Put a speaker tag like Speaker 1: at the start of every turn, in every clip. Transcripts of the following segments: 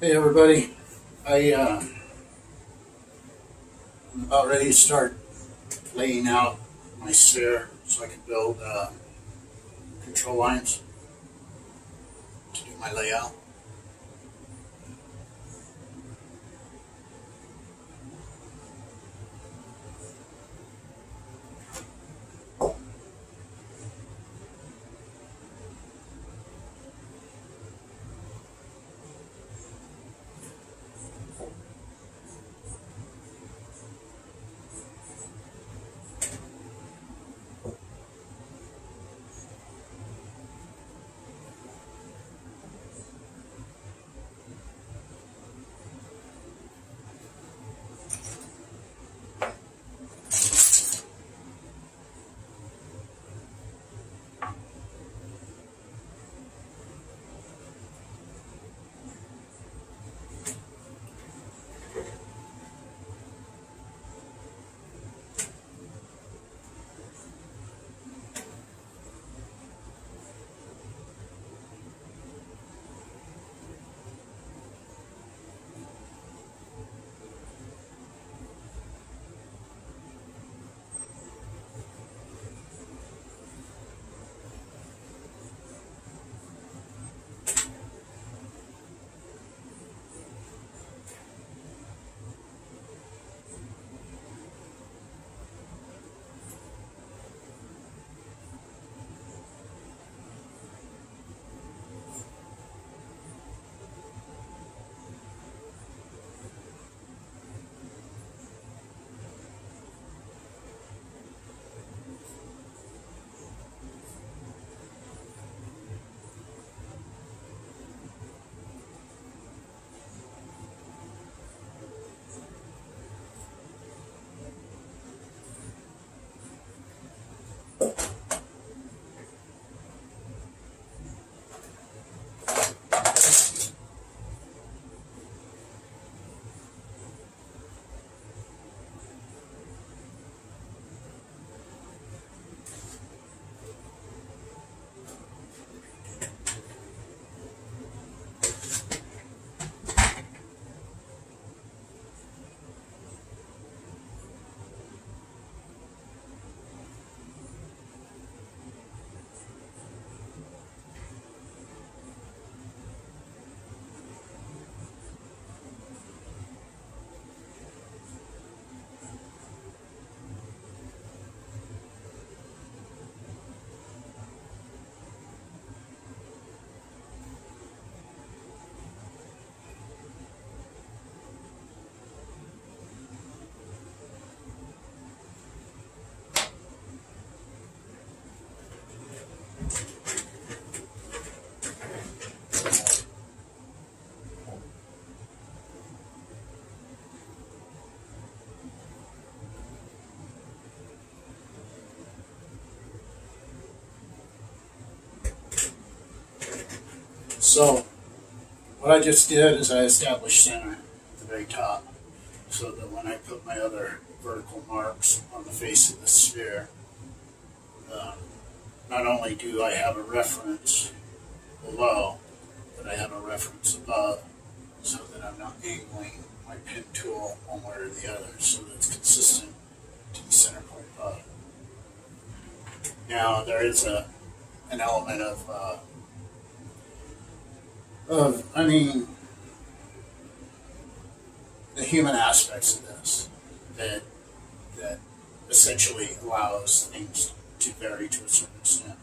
Speaker 1: Hey everybody, I uh, I'm about ready to start laying out my sphere so I can build uh, control lines to do my layout. So, what I just did is I established center at the very top so that when I put my other vertical marks on the face of the sphere, uh, not only do I have a reference below, but I have a reference above so that I'm not angling my pen tool one way or the other so that it's consistent to the center point above. Now, there is a, an element of uh, of, I mean, the human aspects of this that that essentially allows things to vary to a certain extent.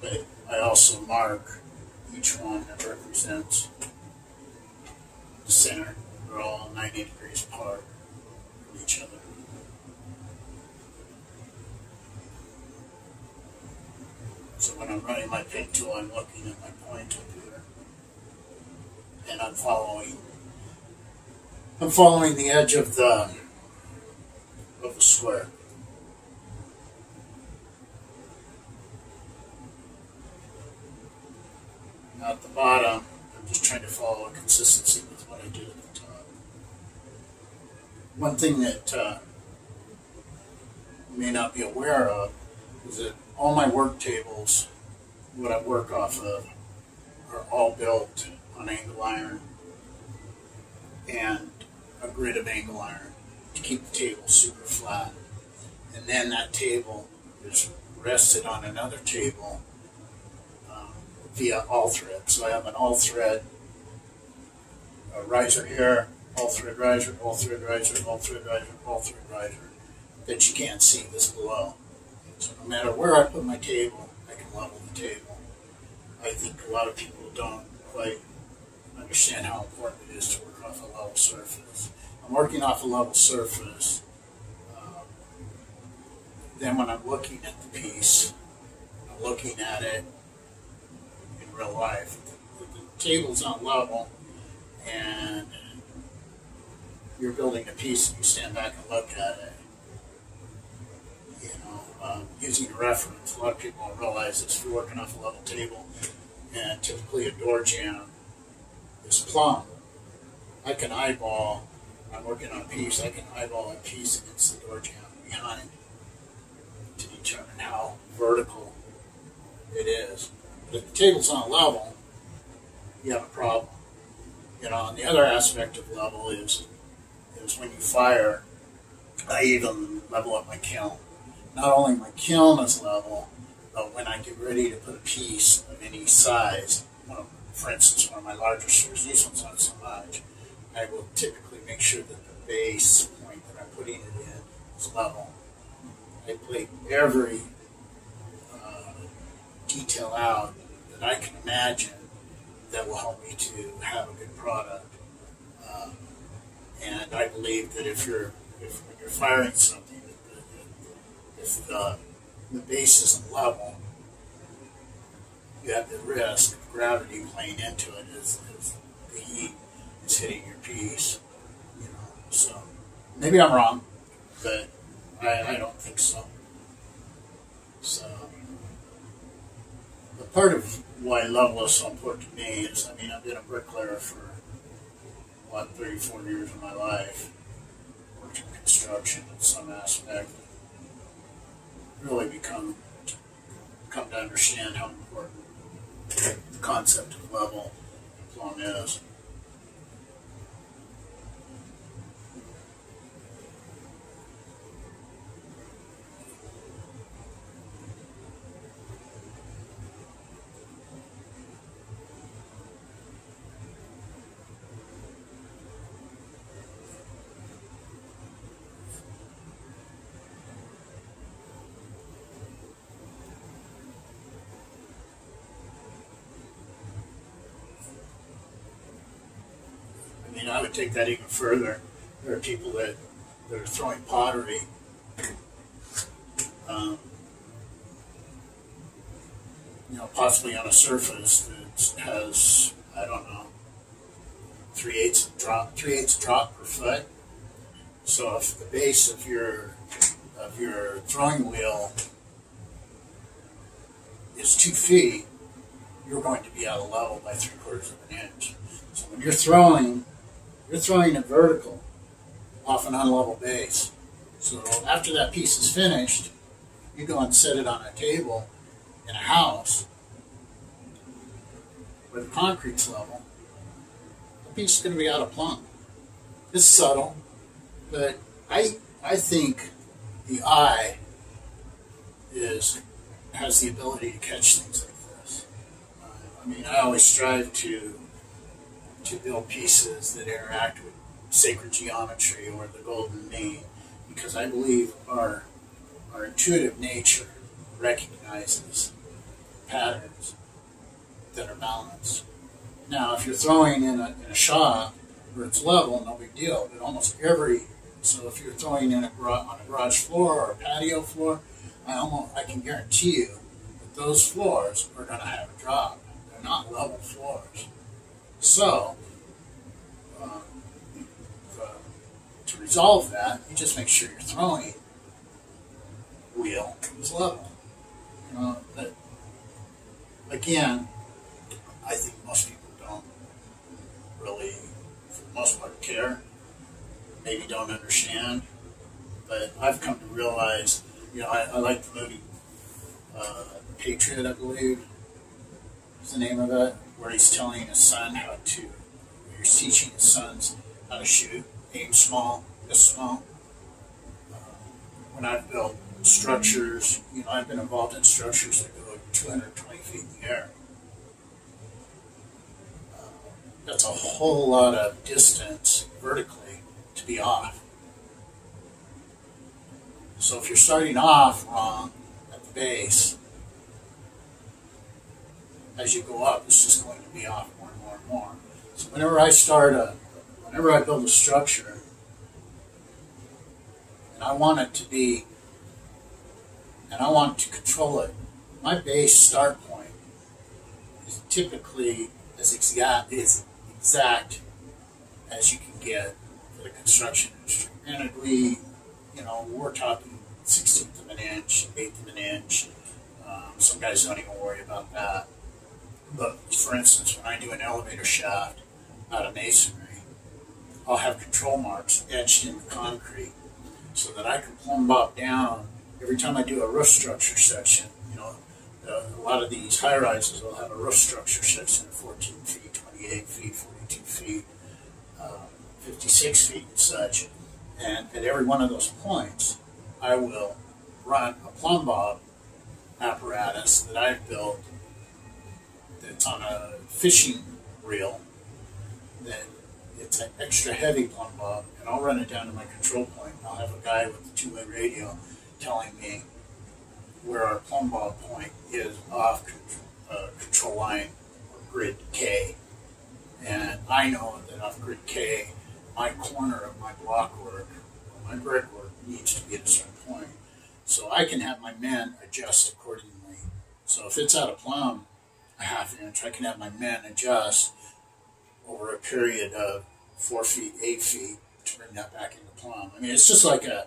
Speaker 1: But I also mark each one that represents the center. They're all 90 degrees apart from each other. So when I'm running my pen tool, I'm looking at my pointer here, and I'm following. I'm following the edge of the of the square. Now at the bottom, I'm just trying to follow a consistency with what I did at the top. One thing that uh, you may not be aware of is that all my work tables what I work off of are all built on angle iron and a grid of angle iron to keep the table super flat. And then that table is rested on another table um, via all thread. So I have an all thread riser here, all thread riser, all thread riser, all thread riser, all thread riser that you can't see this below. So no matter where I put my table, I can level the table. I think a lot of people don't quite understand how important it is to work off a level surface. I'm working off a level surface. Um, then when I'm looking at the piece, I'm looking at it in real life. The, the table's not level, and you're building a piece and you stand back and look at it. Um, using a reference, a lot of people don't realize this. If you're working off a level table, and typically a door jamb is plumb, I can eyeball, I'm working on a piece, I can eyeball a piece against the door jamb behind to determine how vertical it is. But if the table's not level, you have a problem. You know, and the other aspect of level is is when you fire, I even level up my kiln. Not only my kiln is level, but when I get ready to put a piece of any size, of, for instance, one of my larger screws, these ones not so much, I will typically make sure that the base point that I'm putting it in is level. I play every uh, detail out that I can imagine that will help me to have a good product. Uh, and I believe that if you're if when you're firing something, if uh, the, the base isn't level, you have the risk of gravity playing into it as, as the heat is hitting your piece. You know, so maybe I'm wrong, but I, I don't think so. So, but part of why level is so important to me is, I mean, I've been a bricklayer for what 34 years of my life, worked in construction in some aspect, really become come to understand how important the concept of level plumb is. Take that even further. There are people that, that are throwing pottery. Um, you know, possibly on a surface that has, I don't know, three eighths drop, three eighths drop per foot. So if the base of your of your throwing wheel is two feet, you're going to be out of level by three quarters of an inch. So when you're throwing, you're throwing it vertical off an unlevel base. So after that piece is finished, you go and set it on a table in a house where the concrete's level. The piece is going to be out of plumb. It's subtle, but I I think the eye is has the ability to catch things like this. Uh, I mean, I always strive to to build pieces that interact with sacred geometry or the golden mean, because I believe our our intuitive nature recognizes patterns that are balanced. Now, if you're throwing in a, in a shop where it's level, no big deal. But almost every so if you're throwing in a on a garage floor or a patio floor, I almost I can guarantee you that those floors are going to have a drop. They're not level floors. So, um, the, to resolve that, you just make sure your throwing wheel is level. You again, I think most people don't really, for the most part, care. Maybe don't understand. But I've come to realize, you know, I, I like the movie uh, Patriot, I believe. is the name of it, where he's telling his son how to, he's teaching his sons how to shoot, aim small, miss small. Uh, when I've built structures, you know, I've been involved in structures that go 220 feet in the air. Uh, that's a whole lot of distance vertically to be off. So if you're starting off wrong at the base, as you go up, it's just going to be off more and more and more. So whenever I start a, whenever I build a structure, and I want it to be, and I want to control it, my base start point is typically as exact, as exact as you can get for the construction industry. And we, you know, we're talking sixteenth of an inch, eighth of an inch. Um, some guys don't even worry about that. But for instance, when I do an elevator shaft out of masonry, I'll have control marks etched in the concrete so that I can plumb up down every time I do a roof structure section. You know, uh, a lot of these high rises will have a roof structure section of 14 feet, 28 feet, 42 feet, uh, 56 feet, and such. And at every one of those points, I will run a plumb bob apparatus that I've built that's on a fishing reel that it's an extra heavy plumb bob and I'll run it down to my control point and I'll have a guy with a two-way radio telling me where our plumb bob point is off uh, control line or grid K. And I know that off grid K, my corner of my block work, my brickwork, needs to be at a certain point. So I can have my men adjust accordingly. So if it's out of plumb a half inch, I can have my men adjust over a period of four feet, eight feet to bring that back into plumb. I mean, it's just like a,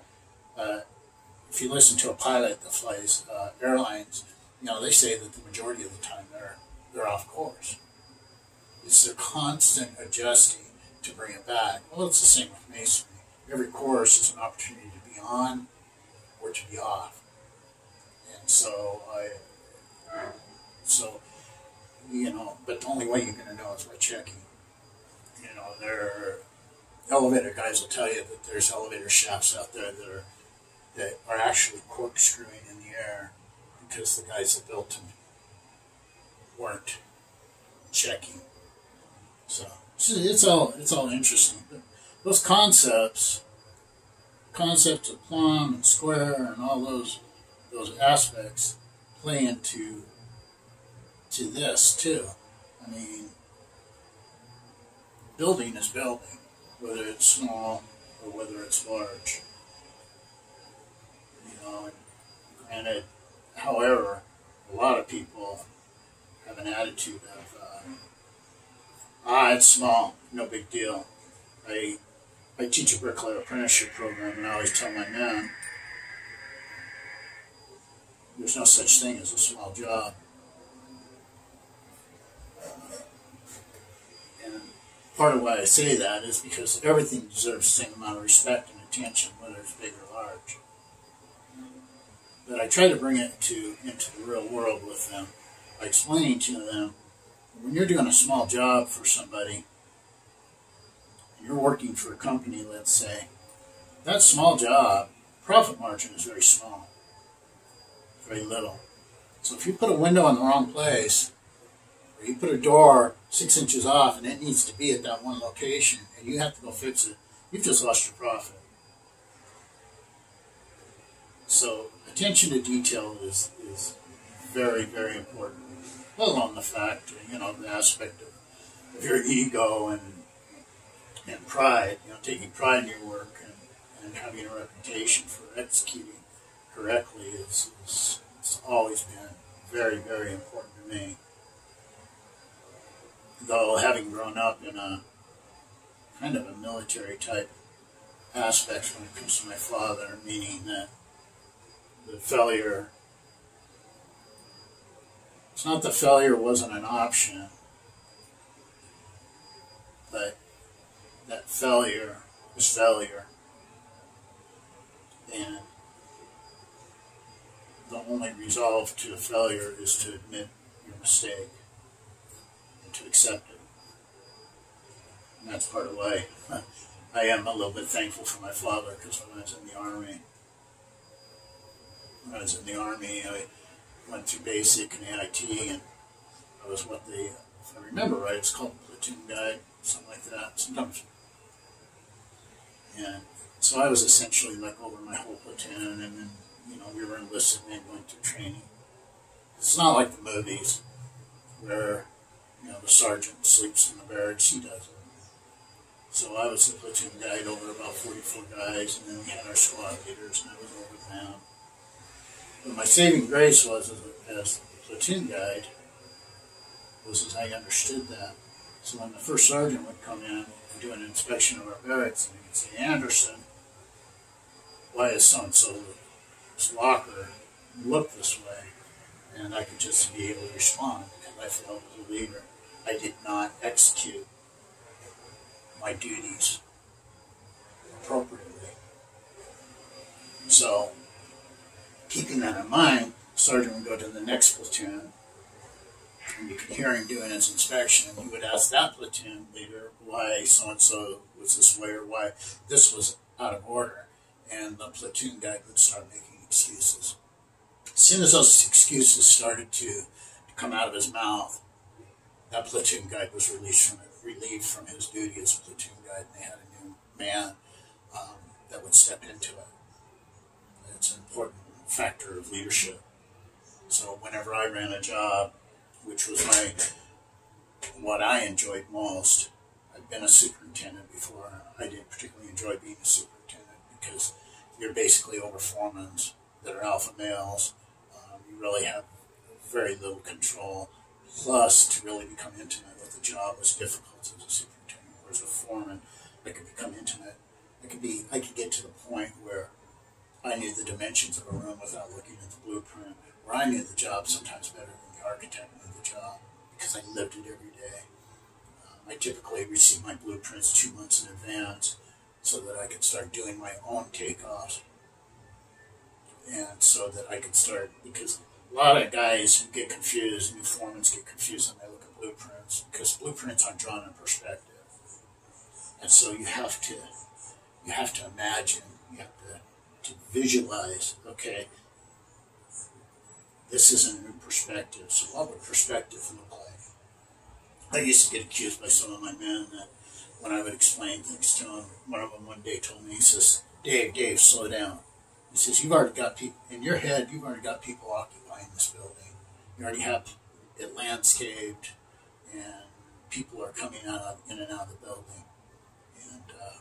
Speaker 1: if you listen to a pilot that flies uh, airlines, you know, they say that the majority of the time they're, they're off course. It's a constant adjusting to bring it back. Well, it's the same with masonry. Every course is an opportunity to be on or to be off. And so I, so, you know, but the only way you're going to know is by checking. You know, there are elevator guys will tell you that there's elevator shafts out there that are that are actually corkscrewing in the air because the guys that built them weren't checking. So it's all it's all interesting. But those concepts, concepts of plumb and square and all those those aspects play into to this too. I mean, building is building, whether it's small or whether it's large. You know, it, however, a lot of people have an attitude of, uh, ah, it's small, no big deal. I I teach a bricklayer apprenticeship program, and I always tell my men, there's no such thing as a small job. Part of why I say that is because everything deserves the same amount of respect and attention, whether it's big or large. But I try to bring it to into the real world with them by explaining to them when you're doing a small job for somebody, you're working for a company, let's say, that small job, profit margin is very small, very little. So if you put a window in the wrong place, or you put a door six inches off and it needs to be at that one location, and you have to go fix it, you've just lost your profit. So attention to detail is, is very, very important. Let alone the fact, you know, the aspect of, of your ego and and pride, you know, taking pride in your work and, and having a reputation for executing correctly is, is, it's always been very, very important to me. Though having grown up in a kind of a military type aspect when it comes to my father, meaning that the failure, it's not that failure wasn't an option, but that failure was failure. And the only resolve to a failure is to admit your mistake. To accept it. And that's part of why I am a little bit thankful for my father because when I was in the Army, when I was in the Army, I went through basic and AIT, and I was what they, if I remember right, it's called platoon guide, something like that. Sometimes. And so I was essentially like over my whole platoon, and then you know we were enlisted and went through training. It's not like the movies where you know the sergeant sleeps in the barracks; he does it. So I was the platoon guide over about 44 guys, and then we had our squad leaders, and I was over them. But my saving grace was as, a, as platoon guide was as I understood that. So when the first sergeant would come in and do an inspection of our barracks, and he'd say, Andersen, why is so and so's locker look this way? And I could just be able to respond as a leader I did not execute my duties appropriately. So, keeping that in mind, Sergeant would go to the next platoon, and you could hear him doing his inspection, and he would ask that platoon leader why so and so was this way or why this was out of order. And the platoon guy would start making excuses. As soon as those excuses started to come out of his mouth, that platoon guide was released from it relieved from his duty as a platoon guide, and they had a new man um, that would step into it. It's an important factor of leadership. So whenever I ran a job, which was my what I enjoyed most, I'd been a superintendent before. I didn't particularly enjoy being a superintendent because you're basically over foremans that are alpha males. Um, you really have very little control. Plus, to really become intimate with the job was difficult as a superintendent or as a foreman. I could become intimate. I could be. I could get to the point where I knew the dimensions of a room without looking at the blueprint. Where I knew the job sometimes better than the architect knew the job because I lived it every day. Um, I typically receive my blueprints two months in advance so that I could start doing my own takeoffs and so that I could start because lot of guys who get confused, new foremen get confused when they look at blueprints because blueprints aren't drawn in perspective. And so you have to you have to imagine, you have to, to visualize, okay, this is a new perspective. So what would perspective look like? I used to get accused by some of my men that when I would explain things to them, one of them one day told me, he says, Dave, Dave, slow down. He says, you've already got people, in your head, you've already got people occupying this building. You already have it landscaped, and people are coming out of, in and out of the building. And uh,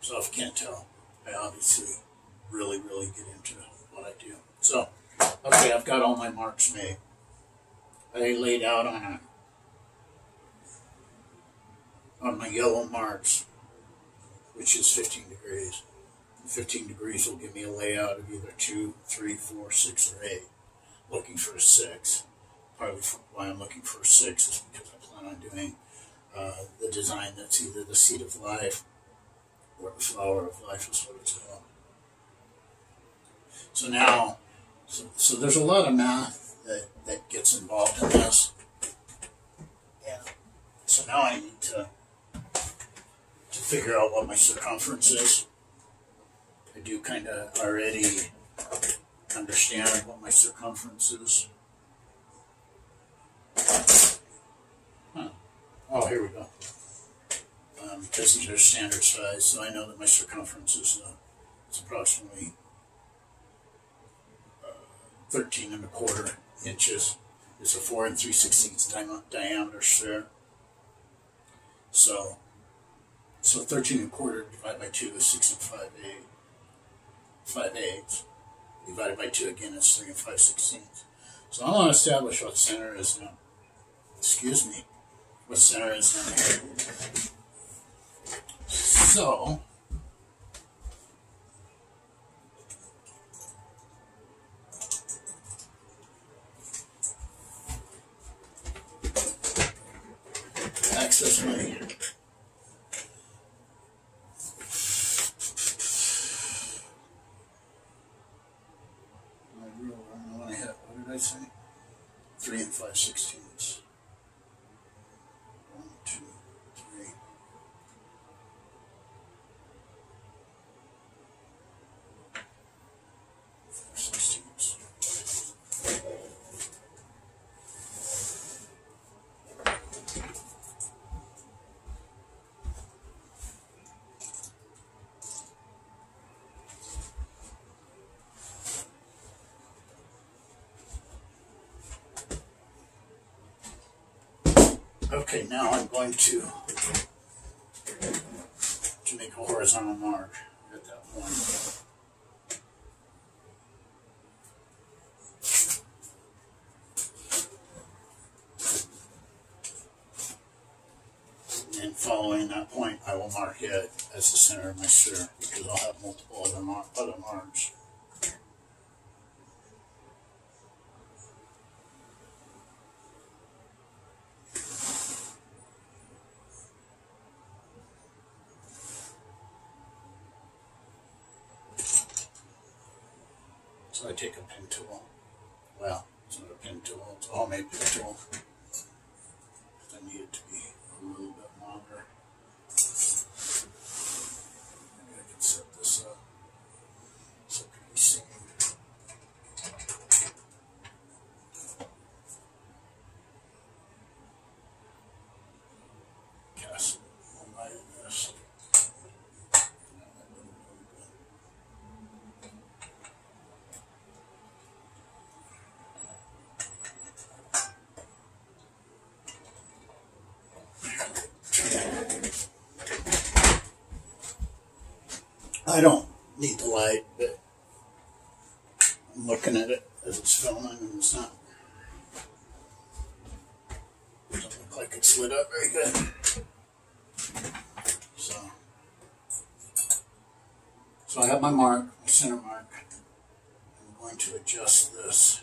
Speaker 1: so if you can't tell, I obviously really, really get into what I do. So, okay, I've got all my marks made. I laid out on a on my yellow marks, which is 15 degrees. 15 degrees will give me a layout of either 2, 3, 4, 6, or 8. Looking for a 6. Partly why I'm looking for a 6 is because I plan on doing uh, the design that's either the seed of life or the flower of life is what it's called. So now, so, so there's a lot of math that, that gets involved in this. Yeah. So now I need to, to figure out what my circumference is. I do kind of already understand what my circumference is. Huh. Oh, here we go. Um, because these are standard size, so I know that my circumference is, uh, is approximately uh, 13 and a quarter inches. It's a 4 and 3 sixteenths di diameter sphere. So, so 13 and a quarter divided by 2 is 6 and 5 eighths. 5 eighths. Divided by 2 again is 3 and 5 sixteenths. So I want to establish what center is now. Excuse me. What center is here. So, access my I say? Three and five sixteenths. Okay, now I'm going to to make a horizontal mark at that point. And following that point, I will mark it as the center of my sphere because I'll have multiple other, mar other marks. So I take a pen tool. Well, it's not a pen tool, it's a homemade pen tool. I need it to be a little bit longer. Maybe I can set this up so it can be seen. Cast one light in this. No, that wouldn't look good. I don't need the light, but I'm looking at it as it's filming and it's not. Doesn't look like it's lit up very good. So, so I have my mark, my center mark. I'm going to adjust this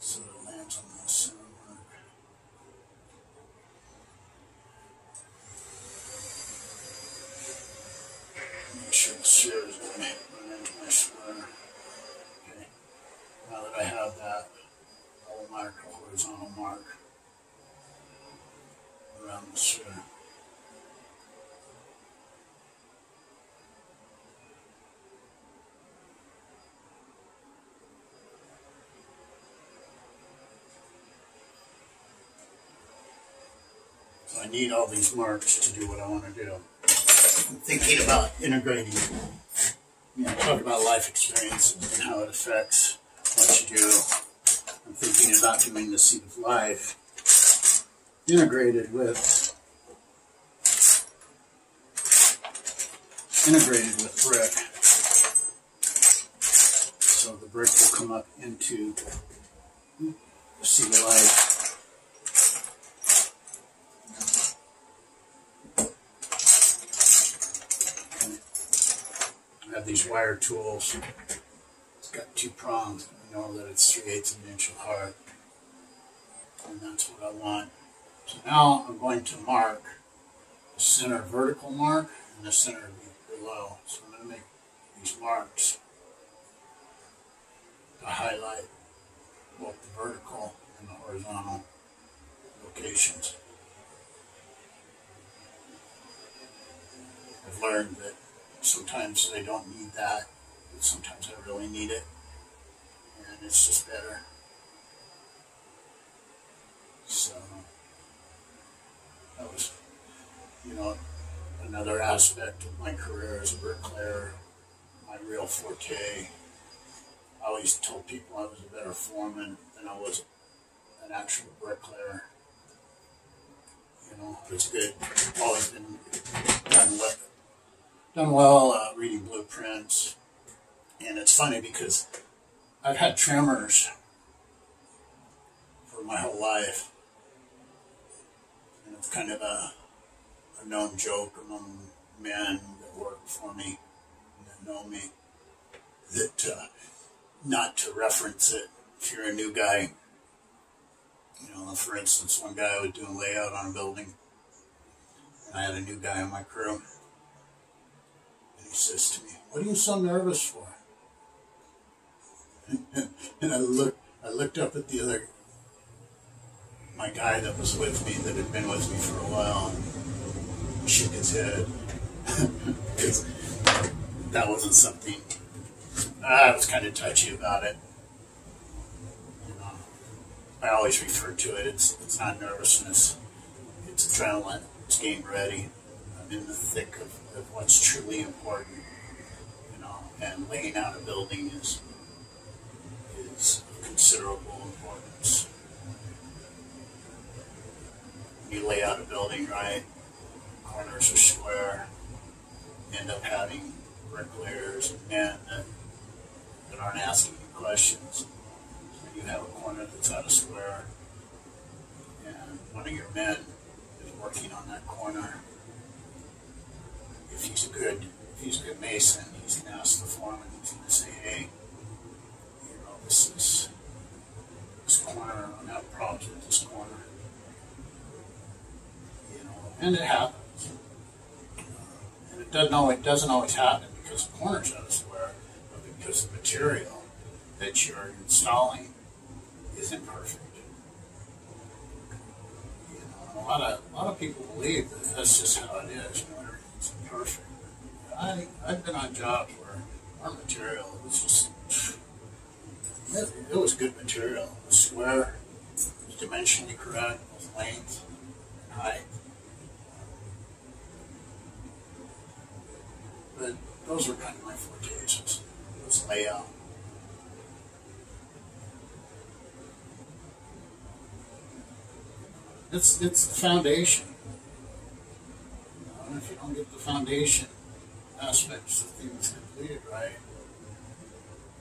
Speaker 1: so that it lands on the center mark. Make sure the sphere is going to run into my square. Okay. Now that I have that, I will mark a horizontal mark around the sphere. So I need all these marks to do what I want to do. I'm thinking about integrating, you know, talk about life experience and how it affects what you do. I'm thinking about doing the seed of life integrated with integrated with brick. So the brick will come up into the seed of life. Wire tools. It's got two prongs. I know that it's 3 eighths of an inch apart. And that's what I want. So now I'm going to mark the center vertical mark and the center below. So I'm going to make these marks to highlight both the vertical and the horizontal locations. I've learned that sometimes I don't need that, but sometimes I really need it, and it's just better. So that was, you know, another aspect of my career as a bricklayer, my real forte. I always told people I was a better foreman than I was an actual bricklayer. You know, it's good. Always been done well, done well uh, reading blueprints. And it's funny because I've had tremors for my whole life. And it's kind of a, a known joke among men that work for me and that know me that uh, not to reference it if you're a new guy. You know, for instance, one guy was doing layout on a building, and I had a new guy on my crew. Says to me, What are you so nervous for? and I looked I looked up at the other my guy that was with me that had been with me for a while and shook his head. Because that wasn't something ah, I was kind of touchy about it. I always refer to it. It's it's not nervousness. It's adrenaline. It's game ready. In the thick of, of what's truly important. You know, and laying out a building is is of considerable importance. You lay out a building right, corners are square, end up having bricklayers and men that, that aren't asking you questions. So you have a corner that's out of square, and one of your men is working on that corner. If he's a good, if he's a good mason, he's gonna ask the foreman, he's gonna say, hey, you know, this is, this corner, I'm have problems with this corner. You know, and it happens. Uh, and it doesn't always, doesn't always happen because the corner's out of square, but because the material that you're installing is imperfect. You know, a lot of a lot of people believe that that's just how it is. You know, imperfect. I I've been on jobs where our material was just it, it was good material. It was square, it was dimensionally correct, both length and height. But those were kind of my fortes was, was layout. It's it's the foundation. You if you don't get the foundation aspects of things completed right,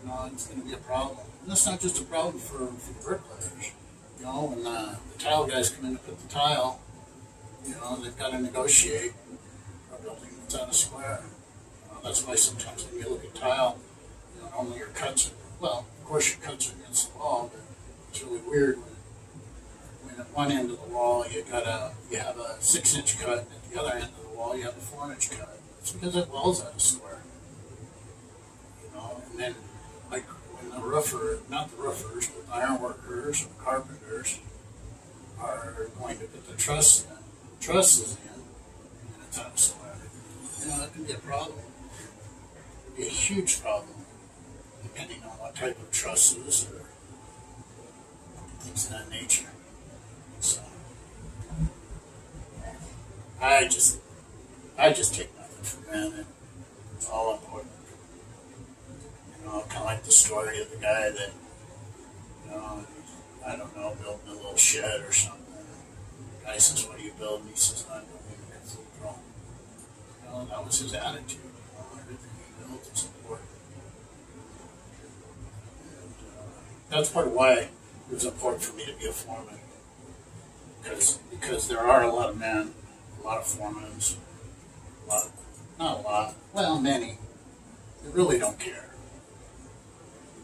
Speaker 1: you know, it's going to be a problem. And that's not just a problem for, for the bricklayers. You know, when uh, the tile guys come in to put the tile, you know, they've got to negotiate a building that's out of square. Uh, that's why sometimes when you look at tile, you know, normally your cuts are, well, of course your cuts are against the wall, but it's really weird when, when at one end of the wall you got a, you have a six inch cut, and at the other end of the wall you have a inch cut. It's because that wall's out of square. You know, and then like when the roofer, not the roofers, but the iron workers and carpenters are going to put the truss in, trusses in, and it's out of square. You know, that can be a problem. It be a huge problem, depending on what type of trusses or things of that nature. So, I just, I just take nothing for granted. It's all important. You know, kind of like the story of the guy that, you know, I don't know, building a little shed or something. The guy says, "What are you building?" He says, "I'm building a cathedral." You know, that was his attitude. You know, everything he built is important. And uh, that's part of why it was important for me to be a foreman, because because there are a lot of men, a lot of foremen, a lot, not a uh, lot, well, many They really don't care.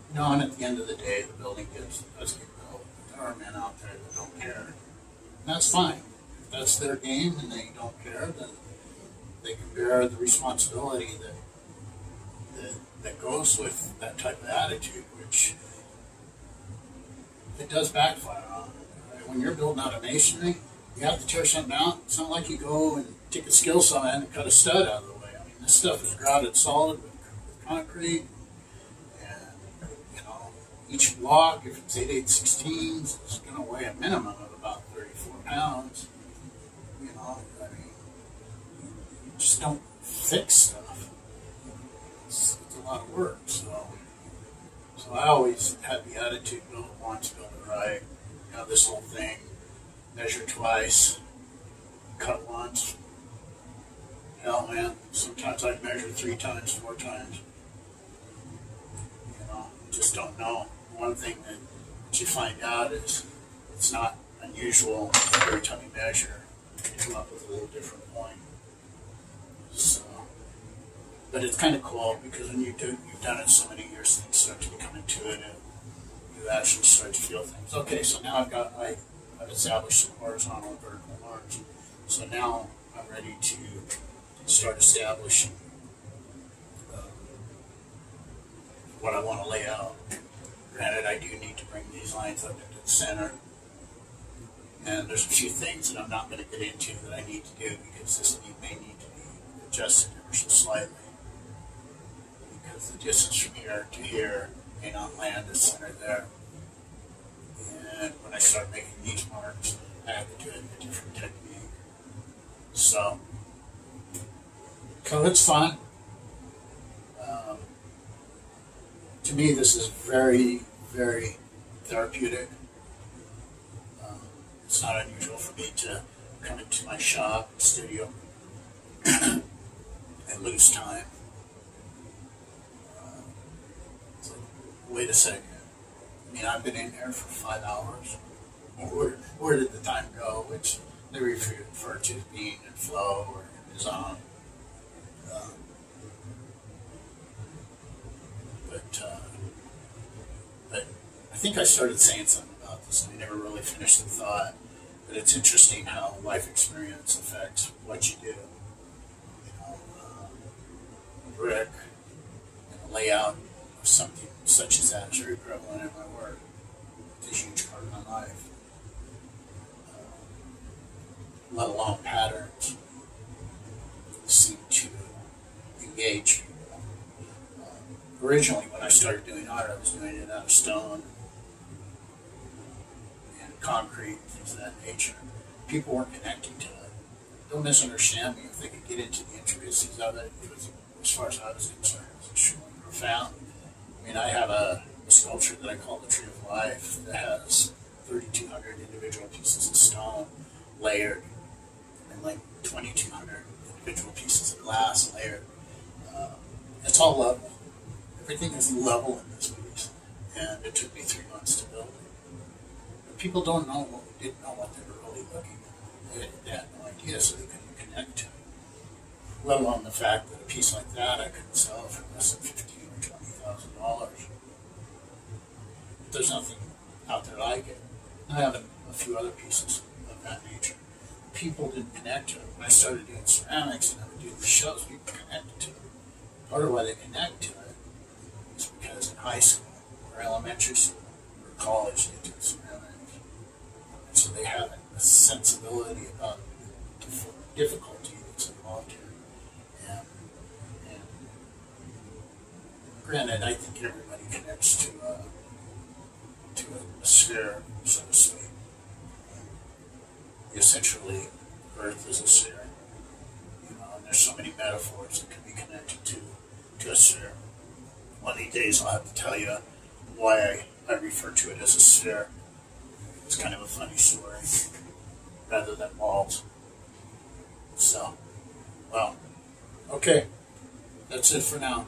Speaker 1: You know, and at the end of the day, the building gets does get built. There are men out there that don't care. And that's fine. If that's their game and they don't care, then they can bear the responsibility that that, that goes with that type of attitude, which it does backfire on. Right? When you're building out of masonry, you have to tear something out. It's not like you go and take a skill saw and cut a stud out of the way. I mean, this stuff is grouted solid with, concrete, and you know, each block, if it's 8 8 16s, it's going to weigh a minimum of about 34 pounds. You know, I mean, you just don't fix stuff. It's, it's a lot of work, so. So I always had the attitude, build it once, build it right. You know, this whole thing, measure twice, cut once. Hell, man, sometimes I measure three times, four times. You know, just don't know. One thing that, you find out is it's not unusual every time you measure, you come up with a little different point. So, but it's kind of cool because when you do, you've done it so many years, things start to become intuitive. You actually start to feel things. Okay, so now I've got I, I've established some horizontal and vertical marks. So now I'm ready to start establishing uh, what I want to lay out. Granted, I do need to bring these lines up into the center. And there's a few things that I'm not going to get into that I need to do because this may need to be adjusted ever so slightly. Because the distance from here to here may not land the center there. And when I start making these marks, I have to do it in a different technique. So it's fun. Um, to me, this is very, very therapeutic. Um, it's not unusual for me to come into my shop, studio, and lose time. Like, wait a second. I mean, I've been in there for five hours. Where, where did the time go? Which they refer to as being in flow or in zone. Um, but, uh, but I think I started saying something about this. and I never really finished the thought. But it's interesting how life experience affects what you do. You know, brick and the layout of something such as that is very prevalent in my work. It's a huge part of my life. Uh, let alone patterns seem to engage people. Uh, originally, when I started doing art, I was doing it out of stone and concrete, things of that nature. People weren't connecting to it. Don't misunderstand me. If they could get into the intricacies of it, it was, as far as I was concerned, it was extremely profound. I mean, I have a, a sculpture that I call the Tree of Life that has 3,200 individual pieces of stone layered and like 2,200 individual pieces of glass layered. Uh, it's all level. Everything is level in this piece, and it took me three months to build it. But people don't know what didn't know what they were really looking at. They, they had no idea, so they couldn't connect to it. Let alone the fact that a piece like that I could sell for less than fifteen or twenty thousand dollars. There's nothing out there like it. I have a, a few other pieces of that nature. People didn't connect to it. When I started doing ceramics and I would do the shows, people connected to it. Part of why they connect to it is because in high school or elementary school or college they do ceramics. And so they have a sensibility about the difficulty that's involved here. And, and granted, I think everybody connects to uh, to a, a sphere, so to speak. Essentially, Earth is a sphere. You know, and there's so many metaphors that can be connected to to a sphere. One of these days I'll have to tell you why I, I refer to it as a sphere. It's kind of a funny story, rather than walls. So, well, okay, that's it for now.